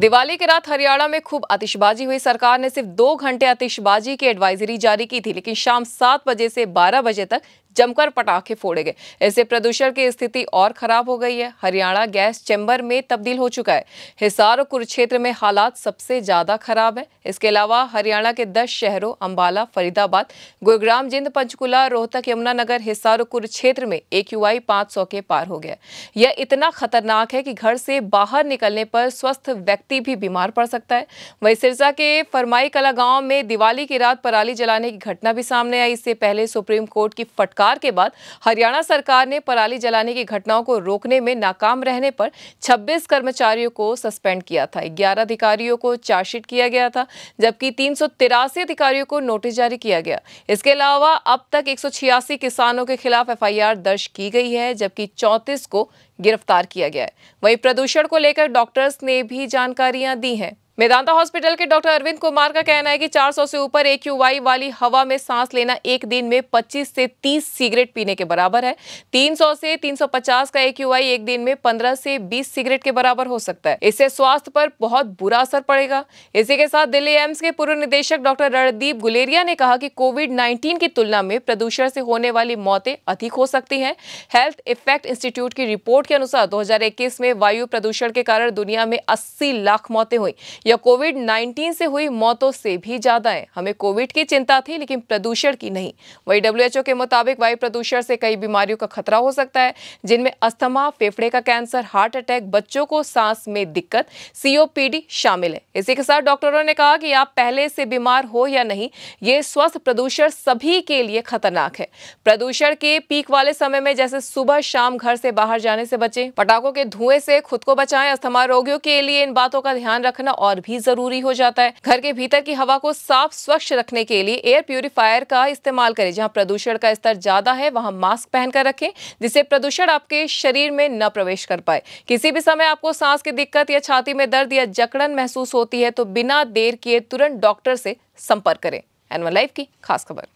दिवाली की रात हरियाणा में खूब आतिशबाजी हुई। सरकार ने सिर्फ़ दो घंटे आतिशबाजी की एडवाइजरी जारी की थी, लेकिन शाम सात बजे से बारह बजे तक जमकर पटाखे फोड़े गए। इससे प्रदूषण की स्थिति और खराब हो गई है। हरियाणा गैस चैम्बर में तब्दील हो चुका है। हिसार और कुरुक्षेत्र में हालात सबसे ज़्यादा खराब है। इसके अलावा हरियाणा के दस शहरों, अंबाला, फरीदाबाद, गुरुग्राम, जिंद, पंचकुला, रोहतक, यमुनानगर, हिसार और कुरुक्षेत्र में एक यू आई के पार हो गया यह इतना खतरनाक है कि घर से बाहर निकलने पर स्वस्थ व्यक्ति भी बीमार पड़ सकता है। वही सिरसा के फरमाई कला गाँव में दिवाली की रात पराली जलाने की घटना भी सामने आई। इससे पहले सुप्रीम कोर्ट की फटकार फटकार के बाद हरियाणा सरकार ने पराली जलाने की घटनाओं को रोकने में नाकाम रहने पर 26 कर्मचारियों को सस्पेंड किया था। 11 अधिकारियों को चार्जशीट किया गया था, जबकि तीन सौ तिरासी अधिकारियों को नोटिस जारी किया गया। इसके अलावा अब तक एक सौ छियासी किसानों के खिलाफ एफआईआर दर्ज की गई है, जबकि चौंतीस को गिरफ़्तार किया गया है। वहीं प्रदूषण को लेकर डॉक्टर्स ने भी जानकारियाँ दी हैं। मेदांता हॉस्पिटल के डॉक्टर अरविंद कुमार का कहना है कि 400 से ऊपर एक वाली हवा में सांस लेना एक दिन में 25 से 30 सिगरेट पीने के बराबर है। 300 से 350 का एक एक दिन में 15 से 20 सिगरेट के बराबर हो सकता है। इससे स्वास्थ्य पर बहुत बुरा असर पड़ेगा। इसी के साथ दिल्ली एम्स के पूर्व निदेशक डॉक्टर रणदीप गुलेरिया ने कहा कि कोविड नाइन्टीन की तुलना में प्रदूषण से होने वाली मौतें अधिक हो सकती है। हेल्थ इफ़ेक्ट इंस्टीट्यूट की रिपोर्ट के अनुसार दो हज़ार इक्कीस में वायु प्रदूषण के कारण दुनिया में अस्सी लाख मौतें हुई। यह कोविड 19 से हुई मौतों से भी ज़्यादा है। हमें कोविड की चिंता थी, लेकिन प्रदूषण की नहीं। वही डब्ल्यूएचओ के मुताबिक वायु प्रदूषण से कई बीमारियों का खतरा हो सकता है, जिनमें अस्थमा, फेफड़े का कैंसर, हार्ट अटैक, बच्चों को सांस में दिक्कत सीओपीडी शामिल है। इसी के साथ डॉक्टरों ने कहा कि आप पहले से बीमार हो या नहीं, ये स्वस्थ प्रदूषण सभी के लिए खतरनाक है। प्रदूषण के पीक वाले समय में जैसे सुबह शाम घर से बाहर जाने से बचें, पटाखों के धुएँ से खुद को बचाएँ, अस्थमा रोगियों के लिए इन बातों का ध्यान रखना और भी ज़रूरी हो जाता है। घर के भीतर की हवा को साफ़ स्वच्छ रखने के लिए एयर प्यूरिफायर का इस्तेमाल करें। जहाँ प्रदूषण का स्तर ज़्यादा है, वहाँ मास्क पहनकर रखें, जिससे प्रदूषण आपके शरीर में न प्रवेश कर पाए। किसी भी समय आपको सांस की दिक्कत या छाती में दर्द या जकड़न महसूस होती है तो बिना देर किए तुरंत डॉक्टर से संपर्क करें। एनवन लाइफ की खास खबर।